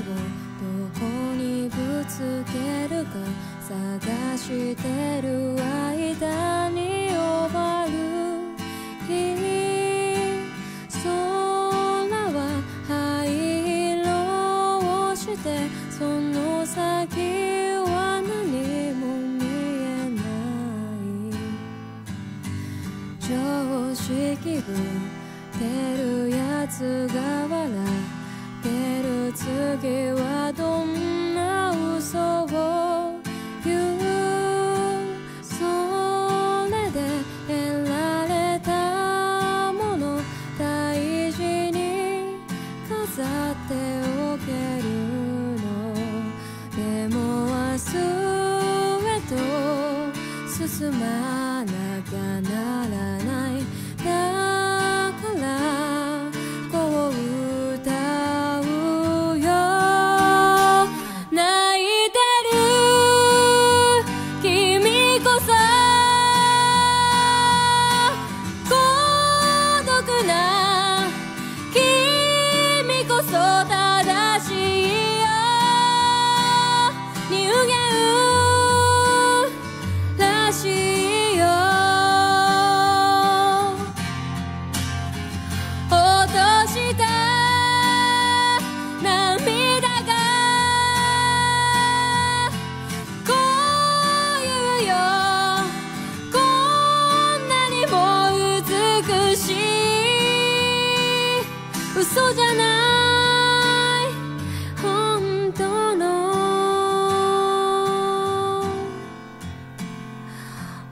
をどこにぶつけるか探してる間に終わる日空は灰色をしてその先は何も見えない常識ぶってるやつが笑ってる。次はどんな嘘を言うそれで得られたもの大事に飾っておけるの。でも明日へと進まなきゃならない。嘘じゃない。本当の。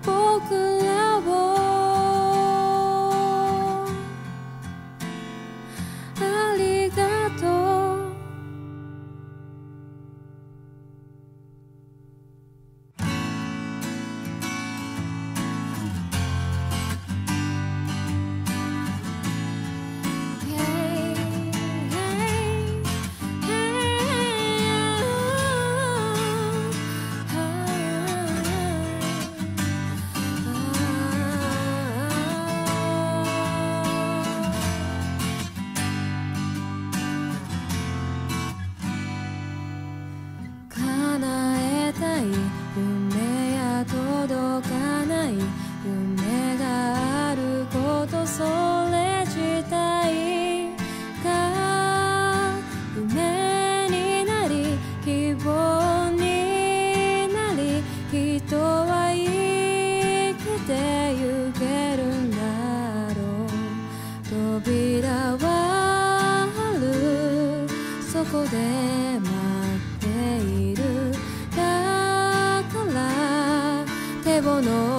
僕生きてけるんだろう。扉はある。そこで待っている。だから手を伸